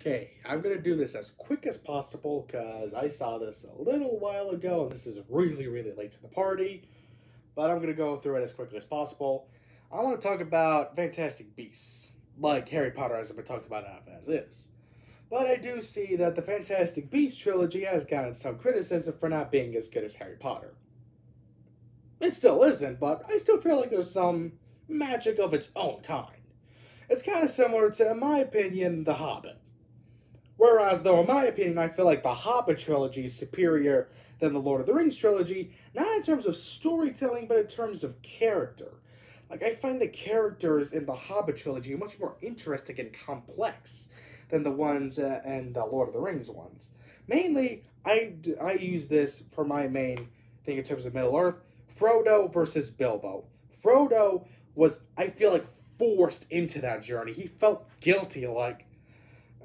Okay, I'm gonna do this as quick as possible because I saw this a little while ago and this is really, really late to the party. But I'm gonna go through it as quickly as possible. I want to talk about Fantastic Beasts, like Harry Potter has been talked about enough as is. But I do see that the Fantastic Beasts trilogy has gotten some criticism for not being as good as Harry Potter. It still isn't, but I still feel like there's some magic of its own kind. It's kind of similar to, in my opinion, The Hobbit. Whereas, though, in my opinion, I feel like the Hobbit trilogy is superior than the Lord of the Rings trilogy, not in terms of storytelling, but in terms of character. Like, I find the characters in the Hobbit trilogy much more interesting and complex than the ones uh, in the Lord of the Rings ones. Mainly, I, I use this for my main thing in terms of Middle Earth Frodo versus Bilbo. Frodo was, I feel like, forced into that journey. He felt guilty, like,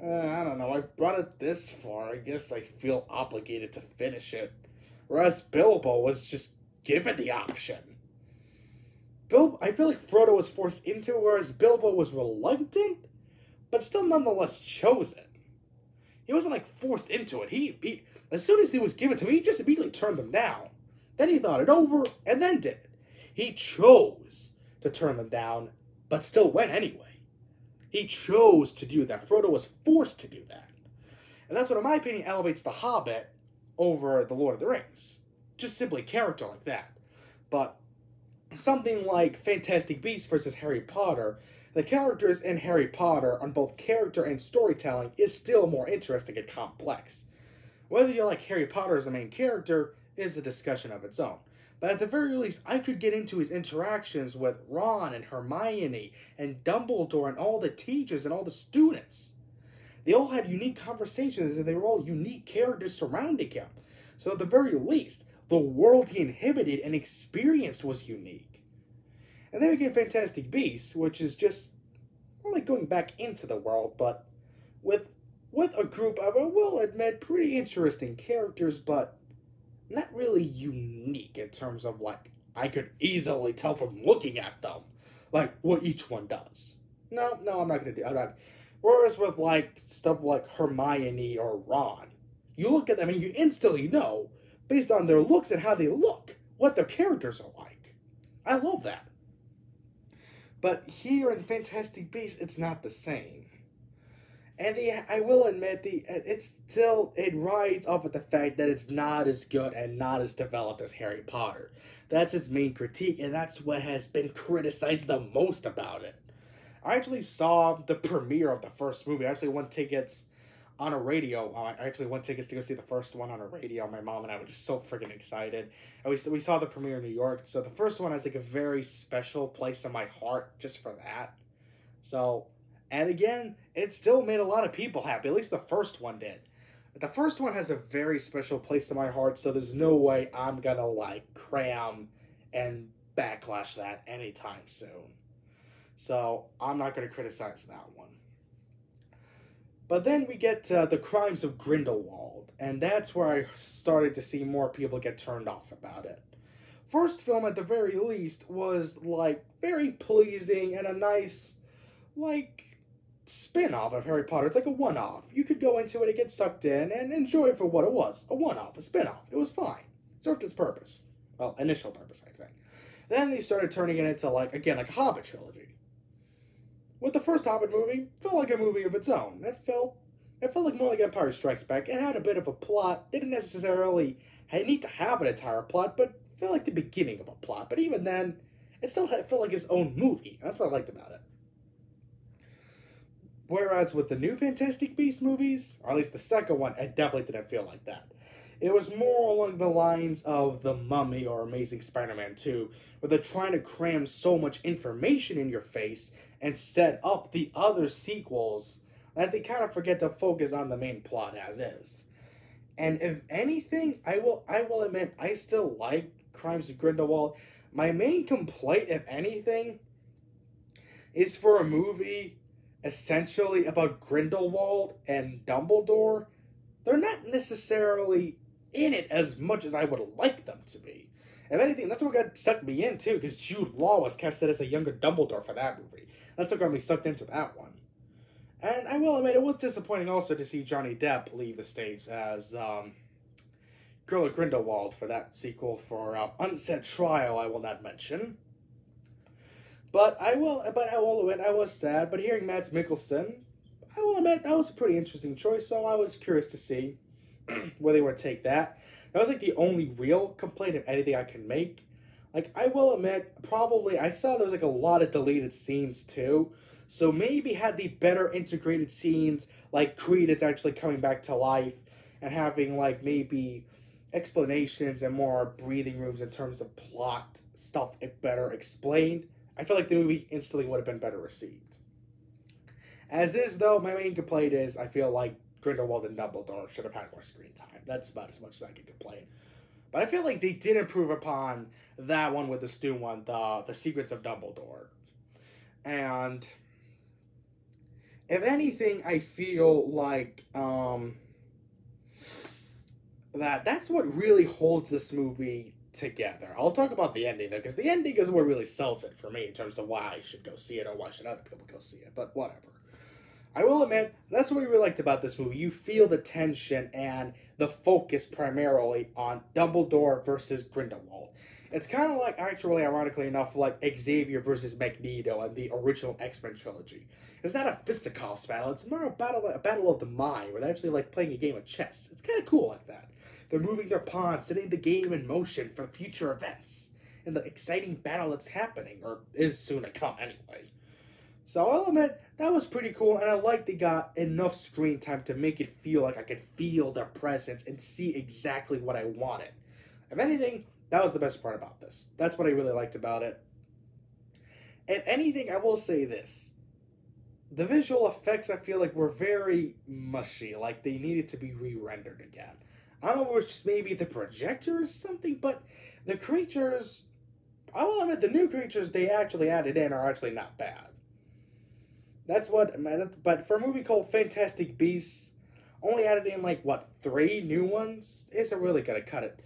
uh, I don't know, I brought it this far. I guess I feel obligated to finish it. Whereas Bilbo was just given the option. Bill, I feel like Frodo was forced into whereas Bilbo was reluctant, but still nonetheless chosen. He wasn't like forced into it. He, he as soon as he was given to him, he just immediately turned them down. Then he thought it over and then did it. He chose to turn them down, but still went anyway. He chose to do that. Frodo was forced to do that. And that's what, in my opinion, elevates The Hobbit over The Lord of the Rings. Just simply character like that. But something like Fantastic Beasts versus Harry Potter, the characters in Harry Potter on both character and storytelling is still more interesting and complex. Whether you like Harry Potter as the main character is a discussion of its own. But at the very least, I could get into his interactions with Ron and Hermione and Dumbledore and all the teachers and all the students. They all had unique conversations and they were all unique characters surrounding him. So at the very least, the world he inhabited and experienced was unique. And then we get Fantastic Beasts, which is just more like going back into the world, but with with a group of, I will admit, pretty interesting characters, but not really unique in terms of like I could easily tell from looking at them, like what each one does. No, no, I'm not gonna do. I'm not. Whereas with like stuff like Hermione or Ron, you look at them and you instantly know, based on their looks and how they look, what their characters are like. I love that. But here in Fantastic Beasts, it's not the same. And the, I will admit, the it's still it rides off of the fact that it's not as good and not as developed as Harry Potter. That's its main critique, and that's what has been criticized the most about it. I actually saw the premiere of the first movie. I actually won tickets on a radio. Uh, I actually won tickets to go see the first one on a radio. My mom and I were just so freaking excited. And we, we saw the premiere in New York. So the first one has like a very special place in my heart just for that. So and again, it still made a lot of people happy. At least the first one did. The first one has a very special place in my heart, so there's no way I'm gonna like cram and backlash that anytime soon. So I'm not gonna criticize that one. But then we get to the crimes of Grindelwald, and that's where I started to see more people get turned off about it. First film, at the very least, was like very pleasing and a nice, like spin-off of Harry Potter. It's like a one-off. You could go into it and get sucked in and enjoy it for what it was. A one-off, a spin-off. It was fine. It served its purpose. Well, initial purpose, I think. Then they started turning it into like again like a Hobbit trilogy. With the first Hobbit movie, felt like a movie of its own. It felt it felt like more like Empire Strikes Back. It had a bit of a plot. It Didn't necessarily need to have an entire plot, but felt like the beginning of a plot. But even then, it still felt like its own movie. That's what I liked about it. Whereas with the new Fantastic Beast movies, or at least the second one, it definitely didn't feel like that. It was more along the lines of The Mummy or Amazing Spider Man 2, where they're trying to cram so much information in your face and set up the other sequels that they kind of forget to focus on the main plot as is. And if anything, I will I will admit I still like Crimes of Grindelwald. My main complaint, if anything, is for a movie essentially about Grindelwald and Dumbledore, they're not necessarily in it as much as I would like them to be. If anything, that's what got sucked me in too, because Jude Law was casted as a younger Dumbledore for that movie. That's what got me sucked into that one. And I will admit, it was disappointing also to see Johnny Depp leave the stage as um, Gellert Grindelwald for that sequel for uh, Unset Trial. I will not mention. But I will, but I will admit, I was sad. But hearing Mads Mikkelsen, I will admit that was a pretty interesting choice. So I was curious to see where they would take that. That was like the only real complaint of anything I can make. Like I will admit, probably I saw there was like a lot of deleted scenes too. So maybe had the better integrated scenes, like Creed, actually coming back to life and having like maybe explanations and more breathing rooms in terms of plot stuff it better explained, I feel like the movie instantly would have been better received. As is, though, my main complaint is I feel like Grindelwald and Dumbledore should have had more screen time. That's about as much as I can complain. But I feel like they did improve upon that one with the Stu one, the the Secrets of Dumbledore. And if anything, I feel like um that that's what really holds this movie together. I'll talk about the ending though, because the ending is what really sells it for me in terms of why I should go see it or why should other people go see it. But whatever. I will admit, that's what we really liked about this movie. You feel the tension and the focus primarily on Dumbledore versus Grindelwald. It's kind of like, actually, ironically enough, like Xavier versus Magneto in the original X Men trilogy. It's not a fisticuffs battle. It's more a battle, a battle of the mind, where they're actually like playing a game of chess. It's kind of cool like that. They're moving their pawns, setting the game in motion for future events, and the exciting battle that's happening, or is soon to come anyway. So I'll admit, that was pretty cool, and I like they got enough screen time to make it feel like I could feel their presence and see exactly what I wanted. If anything, that was the best part about this. That's what I really liked about it. If anything, I will say this. The visual effects, I feel like, were very mushy, like they needed to be re rendered again. I don't know if it was just maybe the projector or something, but the creatures, I will admit, the new creatures they actually added in are actually not bad. That's what, but for a movie called Fantastic Beasts, only added in like, what, three new ones? Isn't really gonna cut it.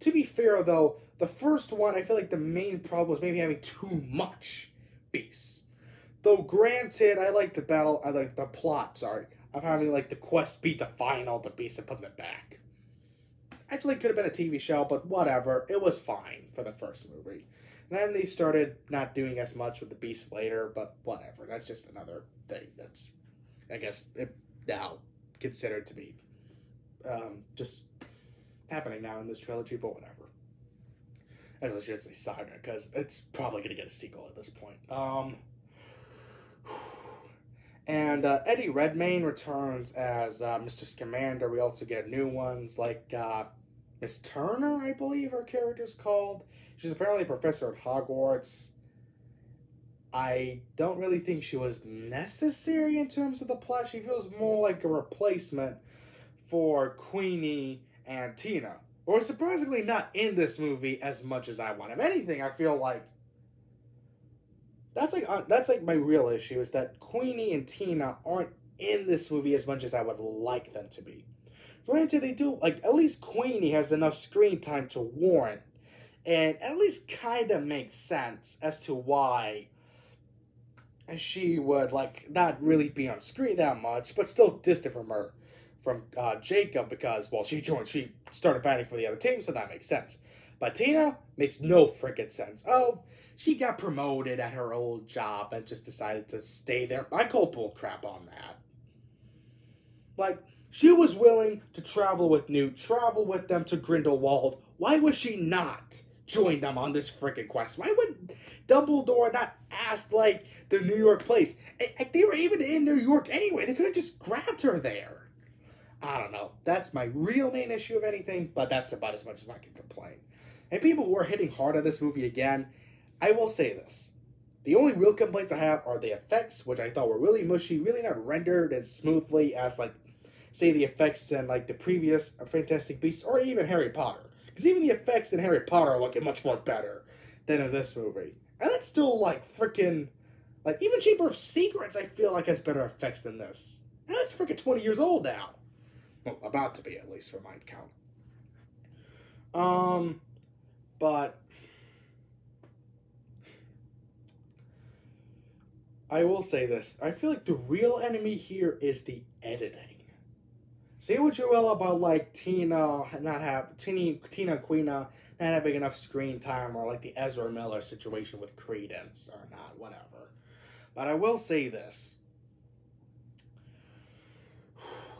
To be fair, though, the first one, I feel like the main problem was maybe having too much beasts. Though, granted, I like the battle, I like the plot, sorry, of having like the quest beat to find all the beasts and put them back. Actually, could have been a TV show, but whatever. It was fine for the first movie. Then they started not doing as much with the Beast later, but whatever. That's just another thing. That's, I guess, now considered to be um, just happening now in this trilogy, but whatever. I was just say saga because it's probably going to get a sequel at this point. Um, and uh, Eddie Redmayne returns as uh, Mr. Scamander. We also get new ones like uh, Miss Turner, I believe her character's called. She's apparently a professor at Hogwarts. I don't really think she was necessary in terms of the plot. She feels more like a replacement for Queenie and Tina. Or surprisingly not in this movie as much as I want. If anything, I feel like that's like uh, that's like my real issue is that Queenie and Tina aren't in this movie as much as I would like them to be. Granted, they do like at least Queenie has enough screen time to warrant, and at least kind of makes sense as to why she would like not really be on screen that much, but still distant from her from uh, Jacob because well she joined she started batting for the other team, so that makes sense. But Tina makes no freaking sense. Oh, she got promoted at her old job and just decided to stay there. I call bull crap on that. Like, she was willing to travel with Newt, travel with them to Grindelwald. Why would she not join them on this freaking quest? Why would Dumbledore not ask, like, the New York place? If they were even in New York anyway. They could have just grabbed her there. I don't know. That's my real main issue of anything, but that's about as much as I can complain. And people were hitting hard on this movie again. I will say this. The only real complaints I have are the effects, which I thought were really mushy, really not rendered as smoothly as like say the effects in like the previous Fantastic Beasts or even Harry Potter. Because even the effects in Harry Potter are looking much more better than in this movie. And it's still like freaking like even Chamber of Secrets I feel like has better effects than this. And that's freaking 20 years old now. Well, about to be at least for my count. Um but I will say this. I feel like the real enemy here is the editing. Say what you will about like Tina not have Tina Tina Queena not having enough screen time or like the Ezra Miller situation with Credence or not, whatever. But I will say this.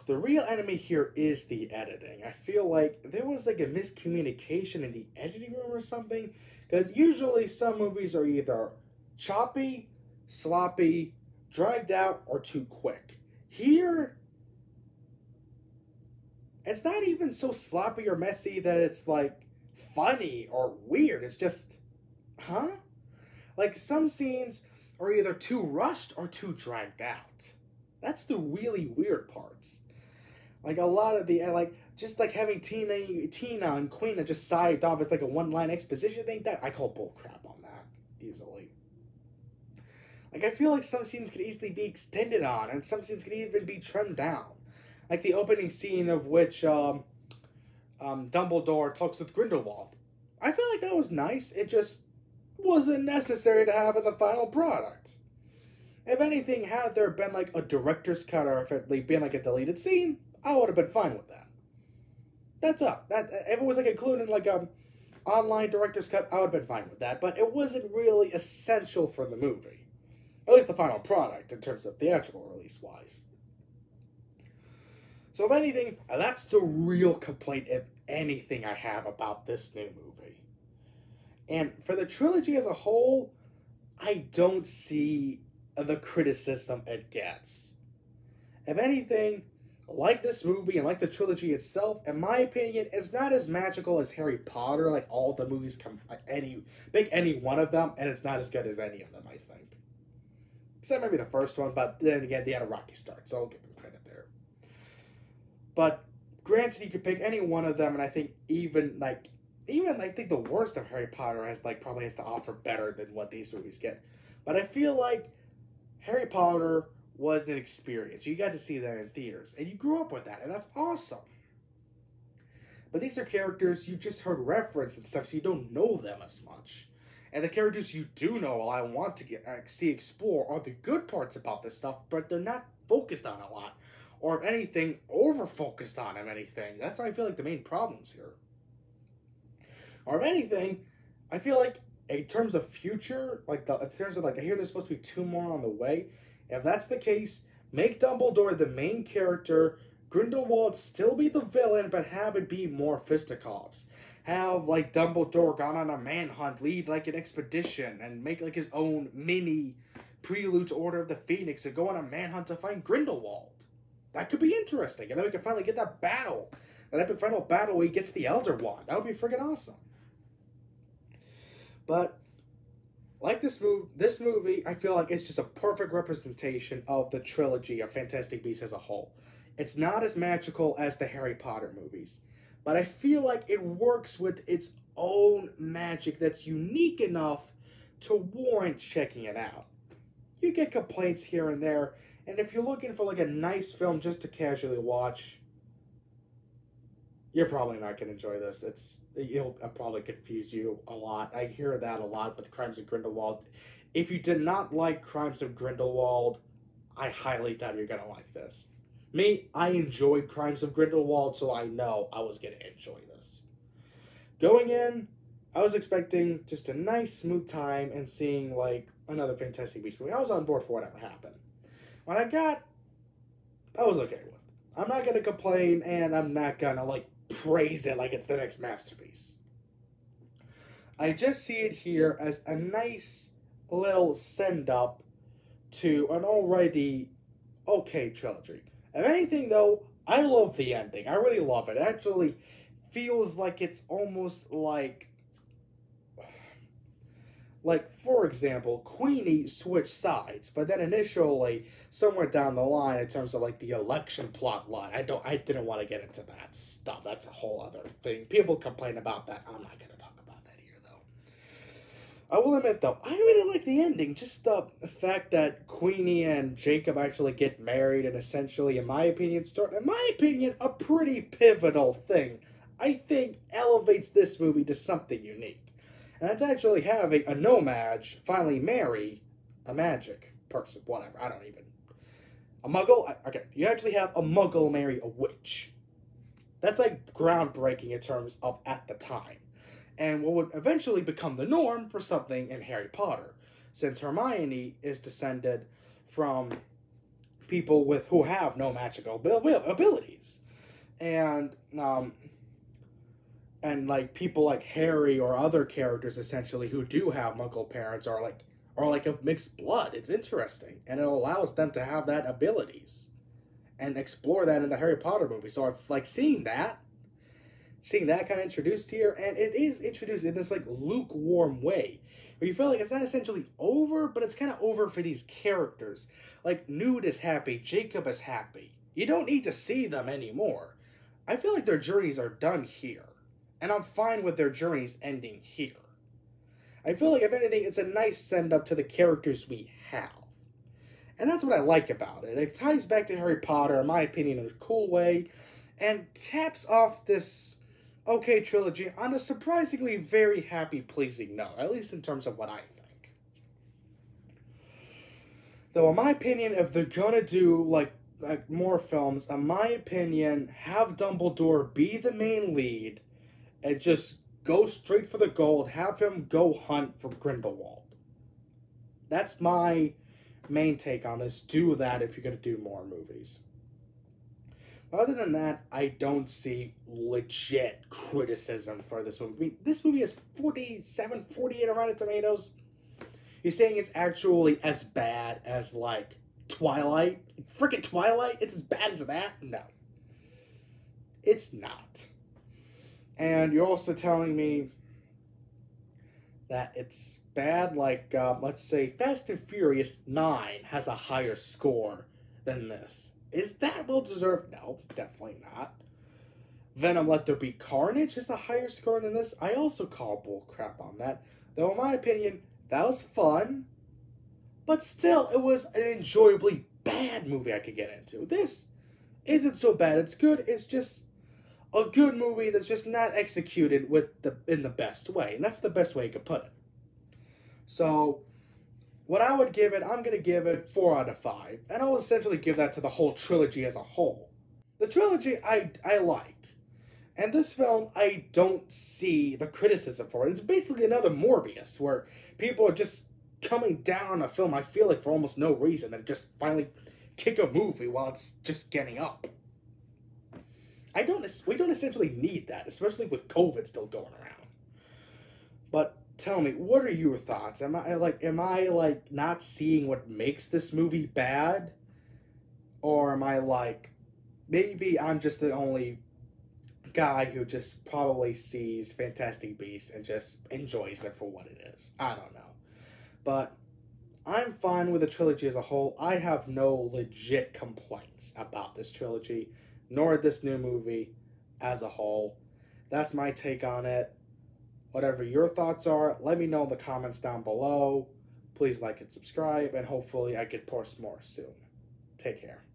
The real enemy here is the editing. I feel like there was like a miscommunication in the editing room or something. Because usually some movies are either choppy, sloppy, dragged out, or too quick. Here, it's not even so sloppy or messy that it's like funny or weird. It's just, huh? Like some scenes are either too rushed or too dragged out. That's the really weird parts. Like a lot of the like just like having Tina Tina and Queen just side off as like a one line exposition thing that I call bull crap on that easily. Like I feel like some scenes could easily be extended on, and some scenes could even be trimmed down. Like the opening scene of which um, um, Dumbledore talks with Grindelwald. I feel like that was nice. It just wasn't necessary to have in the final product. If anything, had there been like a director's cut or if it like, been like a deleted scene, I would have been fine with that. That's up. That if it was like included in like a online director's cut, I would have been fine with that. But it wasn't really essential for the movie, at least the final product in terms of theatrical release wise. So, if anything, that's the real complaint, if anything, I have about this new movie. And for the trilogy as a whole, I don't see the criticism it gets. If anything, like this movie and like the trilogy itself, in my opinion, it's not as magical as Harry Potter. Like all the movies come any pick any one of them, and it's not as good as any of them. I think, except maybe the first one. But then again, they had a rocky start, so I'll give. But granted, you could pick any one of them, and I think even like even I think the worst of Harry Potter has like probably has to offer better than what these movies get. But I feel like Harry Potter was an experience. You got to see that in theaters, and you grew up with that, and that's awesome. But these are characters you just heard reference and stuff, so you don't know them as much. And the characters you do know, I want to get uh, see explore, are the good parts about this stuff, but they're not focused on a lot, or if anything, over focused on him Anything that's I feel like the main problems here. Or if anything, I feel like in terms of future, like the in terms of like I hear there's supposed to be two more on the way. If that's the case, make Dumbledore the main character, Grindelwald still be the villain, but have it be more fisticuffs. Have like Dumbledore gone on a manhunt, lead like an expedition, and make like his own mini prelude to Order of the Phoenix and go on a manhunt to find Grindelwald. That could be interesting, and then we can finally get that battle, that epic final battle where he gets the Elder Wand. That would be freaking awesome. But like this move this movie i feel like it's just a perfect representation of the trilogy of fantastic beasts as a whole it's not as magical as the harry potter movies but i feel like it works with its own magic that's unique enough to warrant checking it out you get complaints here and there and if you're looking for like a nice film just to casually watch you're probably not going to enjoy this. It's it'll probably confuse you a lot. I hear that a lot with Crimes of Grindelwald. If you did not like Crimes of Grindelwald, I highly doubt you're going to like this. Me, I enjoyed Crimes of Grindelwald, so I know I was going to enjoy this. Going in, I was expecting just a nice, smooth time and seeing like another Fantastic Beasts movie. I was on board for whatever happened. When I got, I was okay with. I'm not gonna complain, and I'm not gonna like praise it like it's the next masterpiece. I just see it here as a nice little send up to an already okay trilogy. If anything, though, I love the ending. I really love it. It actually feels like it's almost like like, for example, Queenie switched sides, but then initially, somewhere down the line, in terms of like the election plot line, I don't, I didn't want to get into that stuff. That's a whole other thing. People complain about that. I'm not gonna talk about that here, though. I will admit, though, I really like the ending. Just the fact that Queenie and Jacob actually get married, and essentially, in my opinion, start, in my opinion, a pretty pivotal thing. I think elevates this movie to something unique and that's actually having a no-maj finally marry a magic. person, whatever. I don't even. A muggle? Okay, you actually have a muggle marry a witch. That's like groundbreaking in terms of at the time. And what would eventually become the norm for something in Harry Potter, since Hermione is descended from people with who have no magical abilities. And um and like people like Harry or other characters essentially who do have muggle parents are like are like of mixed blood. It's interesting and it allows them to have that abilities and explore that in the Harry Potter movie. So I've like seeing that seeing that kind of introduced here and it is introduced in this like lukewarm way where you feel like it's not essentially over, but it's kind of over for these characters. Like Newt is happy, Jacob is happy. You don't need to see them anymore. I feel like their journeys are done here and I'm fine with their journeys ending here. I feel like, if anything, it's a nice send up to the characters we have. And that's what I like about it. It ties back to Harry Potter, in my opinion, in a cool way, and caps off this okay trilogy on a surprisingly very happy, pleasing note, at least in terms of what I think. Though, in my opinion, if they're gonna do like like more films, in my opinion, have Dumbledore be the main lead and just go straight for the gold. Have him go hunt for Grindelwald. That's my main take on this. Do that if you're going to do more movies. Other than that, I don't see legit criticism for this movie. I mean, this movie has 47, 48 Rotten Tomatoes. You're saying it's actually as bad as, like, Twilight? Freaking Twilight? It's as bad as that? No. It's not. And you're also telling me that it's bad, like, uh, let's say Fast and Furious 9 has a higher score than this. Is that well deserved? No, definitely not. Venom Let There Be Carnage is a higher score than this. I also call bull crap on that. Though, in my opinion, that was fun. But still, it was an enjoyably bad movie I could get into. This isn't so bad. It's good. It's just a good movie that's just not executed with the in the best way, and that's the best way you could put it. So, what I would give it, I'm gonna give it four out of five, and I'll essentially give that to the whole trilogy as a whole. The trilogy I I like, and this film I don't see the criticism for it. It's basically another Morbius, where people are just coming down on a film. I feel like for almost no reason, and just finally kick a movie while it's just getting up. I don't. We don't essentially need that, especially with COVID still going around. But tell me, what are your thoughts? Am I like, am I like not seeing what makes this movie bad, or am I like, maybe I'm just the only guy who just probably sees Fantastic Beasts and just enjoys it for what it is. I don't know, but I'm fine with the trilogy as a whole. I have no legit complaints about this trilogy nor this new movie as a whole. That's my take on it. Whatever your thoughts are, let me know in the comments down below. Please like and subscribe, and hopefully I get post more soon. Take care.